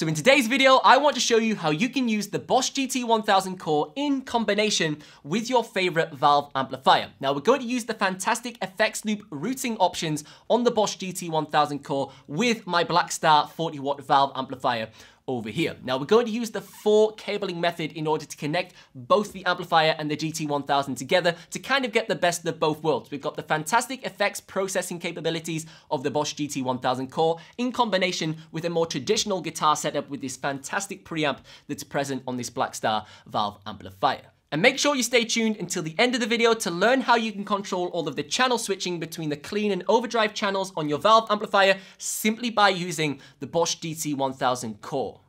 So in today's video, I want to show you how you can use the Boss GT1000 core in combination with your favorite valve amplifier. Now we're going to use the fantastic effects loop routing options on the Boss GT1000 core with my Blackstar 40 watt valve amplifier over here. Now we're going to use the four cabling method in order to connect both the amplifier and the GT1000 together to kind of get the best of both worlds. We've got the fantastic effects processing capabilities of the Boss GT1000 core in combination with a more traditional guitar setup with this fantastic preamp that's present on this Blackstar valve amplifier. And make sure you stay tuned until the end of the video to learn how you can control all of the channel switching between the clean and overdrive channels on your valve amplifier simply by using the Boss GT1000 core.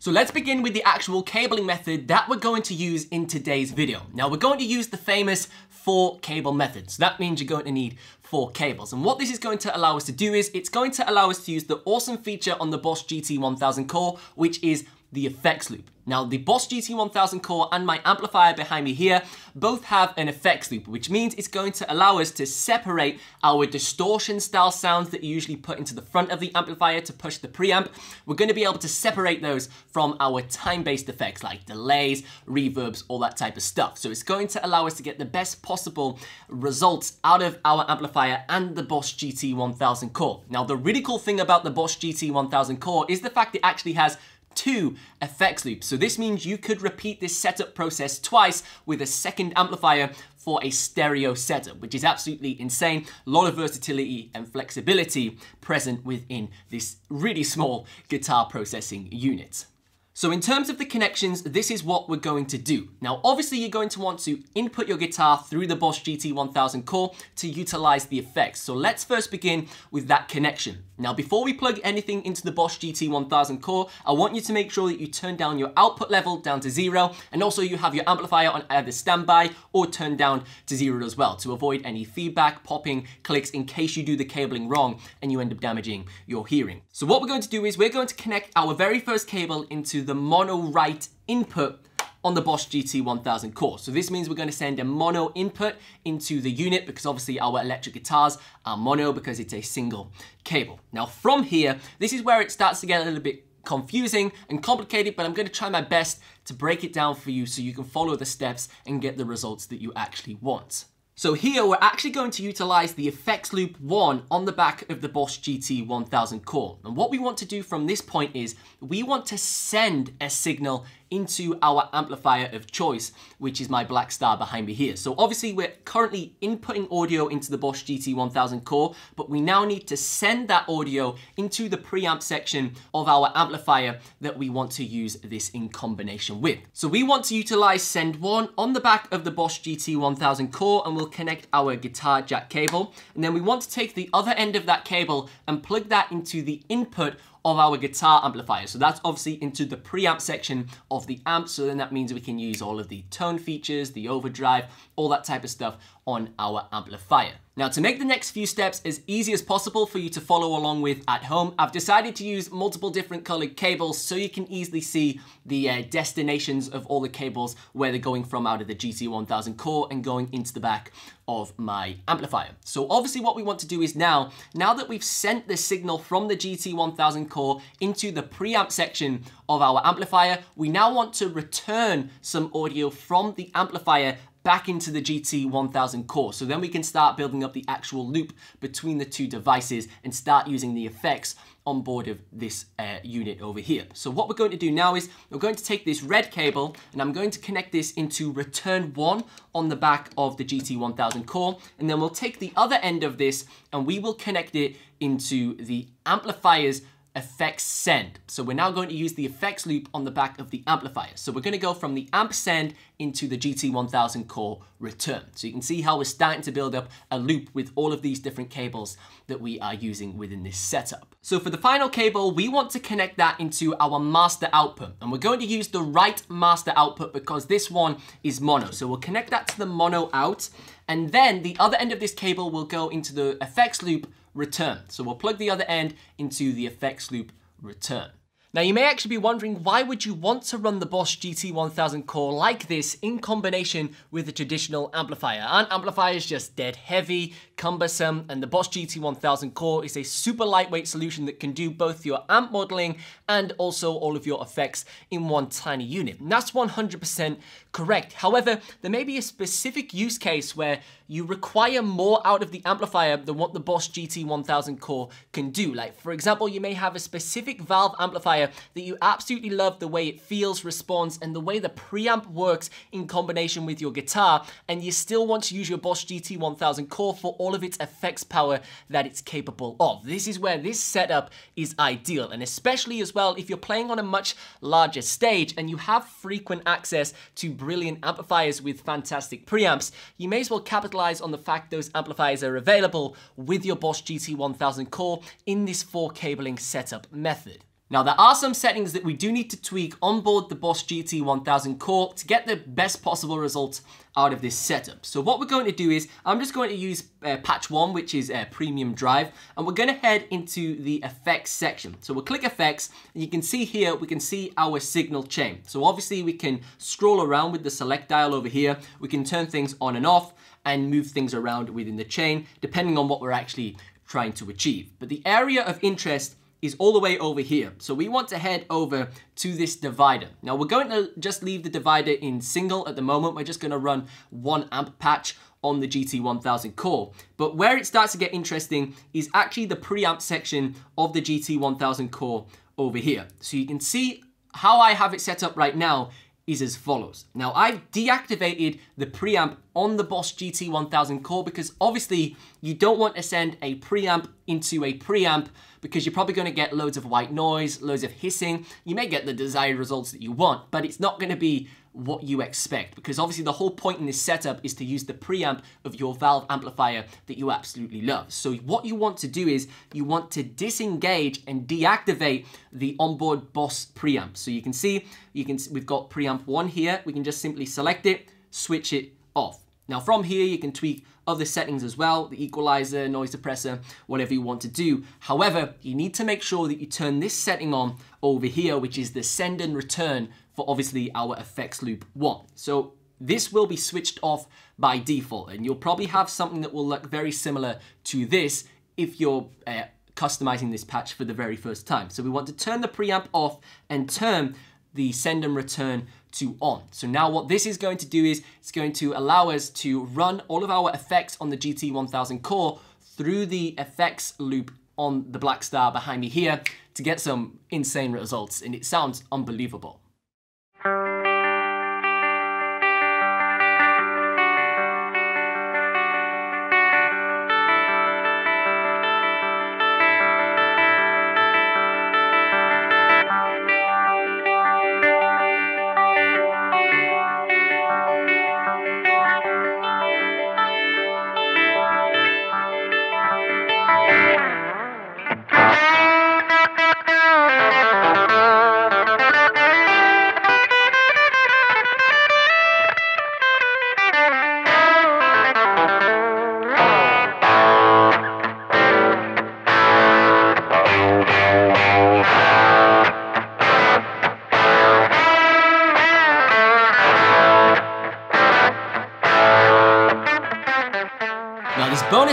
So let's begin with the actual cabling method that we're going to use in today's video. Now we're going to use the famous four cable method. So that means you're going to need four cables. And what this is going to allow us to do is it's going to allow us to use the awesome feature on the Boss GT1000 core, which is the effects loop. Now, the Boss GT1000 core and my amplifier behind me here both have an effects loop, which means it's going to allow us to separate our distortion style sounds that you usually put into the front of the amplifier to push the preamp. We're going to be able to separate those from our time-based effects like delays, reverbs, all that type of stuff. So it's going to allow us to get the best possible results out of our amplifier and the Boss GT1000 core. Now, the really cool thing about the Boss GT1000 core is the fact it actually has two effects loops. So this means you could repeat this setup process twice with a second amplifier for a stereo setup, which is absolutely insane. A lot of versatility and flexibility present within this really small guitar processing unit. So in terms of the connections, this is what we're going to do. Now, obviously you're going to want to input your guitar through the Boss GT1000 core to utilize the effects. So let's first begin with that connection. Now, before we plug anything into the Boss GT1000 core, I want you to make sure that you turn down your output level down to zero, and also you have your amplifier on either standby or turned down to zero as well to avoid any feedback, popping, clicks in case you do the cabling wrong and you end up damaging your hearing. So what we're going to do is we're going to connect our very first cable into the mono right input on the Boss GT1000 core. So this means we're going to send a mono input into the unit because obviously our electric guitars are mono because it's a single cable. Now from here, this is where it starts to get a little bit confusing and complicated, but I'm going to try my best to break it down for you so you can follow the steps and get the results that you actually want. So here we're actually going to utilize the effects loop 1 on the back of the Boss GT1000 core. And what we want to do from this point is we want to send a signal into our amplifier of choice, which is my Blackstar behind me here. So obviously we're currently inputting audio into the Boss GT1000 core, but we now need to send that audio into the preamp section of our amplifier that we want to use this in combination with. So we want to utilize send one on the back of the Boss GT1000 core and we'll connect our guitar jack cable. And then we want to take the other end of that cable and plug that into the input of our guitar amplifier. So that's obviously into the preamp section of the amp. So then that means we can use all of the tone features, the overdrive, all that type of stuff on our amplifier. Now to make the next few steps as easy as possible for you to follow along with at home, I've decided to use multiple different colored cables so you can easily see the uh, destinations of all the cables where they're going from out of the GT1000 core and going into the back of my amplifier. So obviously what we want to do is now, now that we've sent the signal from the GT1000 core into the preamp section of our amplifier, we now want to return some audio from the amplifier back into the GT1000 core. So then we can start building up the actual loop between the two devices and start using the effects on board of this uh, unit over here. So what we're going to do now is we're going to take this red cable and I'm going to connect this into return one on the back of the GT1000 core. And then we'll take the other end of this and we will connect it into the amplifier's effects send. So we're now going to use the effects loop on the back of the amplifier. So we're going to go from the amp send into the GT1000 core return. So you can see how we're starting to build up a loop with all of these different cables that we are using within this setup. So for the final cable, we want to connect that into our master output. And we're going to use the right master output because this one is mono. So we'll connect that to the mono out. And then the other end of this cable will go into the effects loop return. So we'll plug the other end into the effects loop return. Now you may actually be wondering why would you want to run the Boss GT1000 core like this in combination with a traditional amplifier? Aren't amplifiers just dead heavy, cumbersome, and the Boss GT1000 core is a super lightweight solution that can do both your amp modeling and also all of your effects in one tiny unit. And that's 100% correct. However, there may be a specific use case where you require more out of the amplifier than what the Boss GT1000 core can do. Like for example, you may have a specific valve amplifier that you absolutely love the way it feels, responds, and the way the preamp works in combination with your guitar, and you still want to use your Boss GT1000 core for all of its effects power that it's capable of. This is where this setup is ideal, and especially as well if you're playing on a much larger stage and you have frequent access to brilliant amplifiers with fantastic preamps, you may as well capitalize on the fact those amplifiers are available with your Boss GT1000 core in this four cabling setup method. Now there are some settings that we do need to tweak on board the Boss GT1000 core to get the best possible results out of this setup. So what we're going to do is, I'm just going to use uh, patch one, which is a premium drive, and we're going to head into the effects section. So we'll click effects, and you can see here, we can see our signal chain. So obviously we can scroll around with the select dial over here. We can turn things on and off and move things around within the chain, depending on what we're actually trying to achieve. But the area of interest is all the way over here. So we want to head over to this divider. Now we're going to just leave the divider in single at the moment. We're just going to run one amp patch on the GT1000 core. But where it starts to get interesting is actually the preamp section of the GT1000 core over here. So you can see how I have it set up right now is as follows. Now I've deactivated the preamp on the Boss GT1000 core because obviously you don't want to send a preamp into a preamp because you're probably going to get loads of white noise, loads of hissing. You may get the desired results that you want, but it's not going to be what you expect because obviously the whole point in this setup is to use the preamp of your valve amplifier that you absolutely love. So what you want to do is you want to disengage and deactivate the onboard Boss preamp. So you can see you can we've got preamp 1 here. We can just simply select it, switch it off. Now from here you can tweak other settings as well, the equalizer, noise suppressor, whatever you want to do. However, you need to make sure that you turn this setting on over here, which is the send and return for obviously our effects loop one. So this will be switched off by default and you'll probably have something that will look very similar to this if you're uh, customizing this patch for the very first time. So we want to turn the preamp off and turn the send and return to on. So now what this is going to do is it's going to allow us to run all of our effects on the GT1000 core through the effects loop on the Blackstar behind me here to get some insane results and it sounds unbelievable.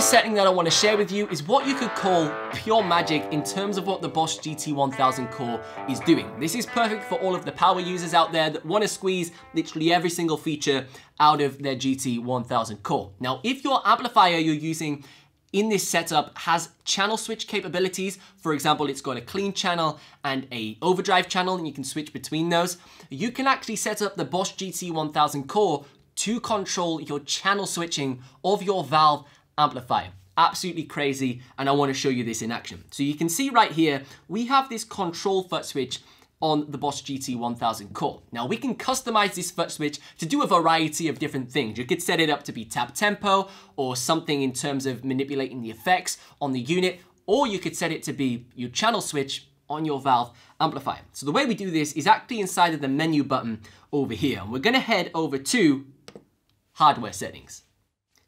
Bonus setting that I want to share with you is what you could call pure magic in terms of what the Boss GT1000 core is doing. This is perfect for all of the power users out there that want to squeeze literally every single feature out of their GT1000 core. Now, if your amplifier you're using in this setup has channel switch capabilities. For example, it's got a clean channel and a overdrive channel and you can switch between those. You can actually set up the Boss GT1000 core to control your channel switching of your valve amplifier. Absolutely crazy, and I want to show you this in action. So you can see right here, we have this control foot switch on the Boss GT1000 core. Now we can customize this foot switch to do a variety of different things. You could set it up to be tap tempo or something in terms of manipulating the effects on the unit, or you could set it to be your channel switch on your valve amplifier. So the way we do this is actually inside of the menu button over here. And we're gonna head over to hardware settings.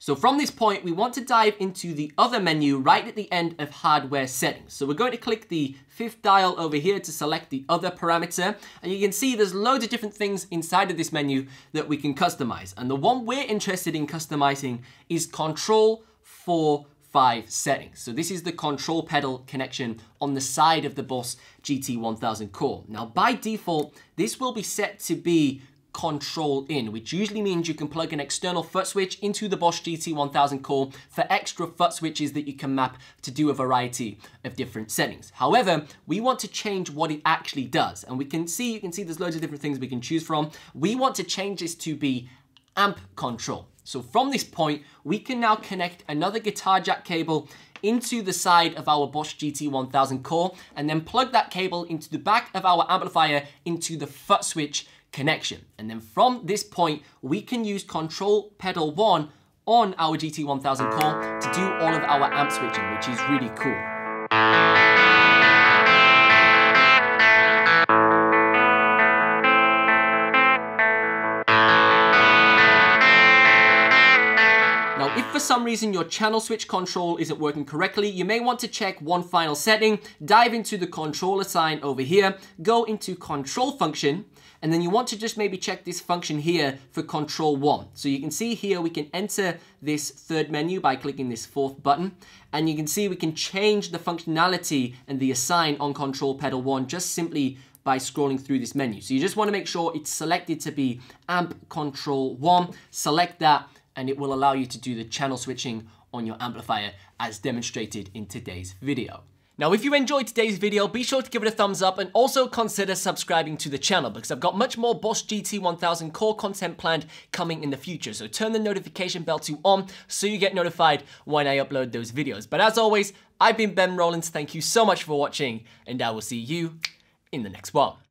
So from this point, we want to dive into the other menu right at the end of hardware settings. So we're going to click the fifth dial over here to select the other parameter. And you can see there's loads of different things inside of this menu that we can customize. And the one we're interested in customizing is control for five settings. So this is the control pedal connection on the side of the Boss GT1000 core. Now by default, this will be set to be control in, which usually means you can plug an external foot switch into the Boss GT1000 core for extra foot switches that you can map to do a variety of different settings. However, we want to change what it actually does. And we can see, you can see there's loads of different things we can choose from. We want to change this to be amp control. So from this point, we can now connect another guitar jack cable into the side of our Boss GT1000 core and then plug that cable into the back of our amplifier into the foot switch connection. And then from this point, we can use control pedal one on our GT1000 core to do all of our amp switching, which is really cool. Some reason your channel switch control isn't working correctly, you may want to check one final setting, dive into the controller sign over here, go into control function, and then you want to just maybe check this function here for control one. So you can see here we can enter this third menu by clicking this fourth button. And you can see we can change the functionality and the assign on control pedal one just simply by scrolling through this menu. So you just want to make sure it's selected to be amp control one, select that, and it will allow you to do the channel switching on your amplifier as demonstrated in today's video. Now, if you enjoyed today's video, be sure to give it a thumbs up and also consider subscribing to the channel because I've got much more Boss GT1000 core content planned coming in the future. So turn the notification bell to on so you get notified when I upload those videos. But as always, I've been Ben Rowlands. Thank you so much for watching and I will see you in the next one.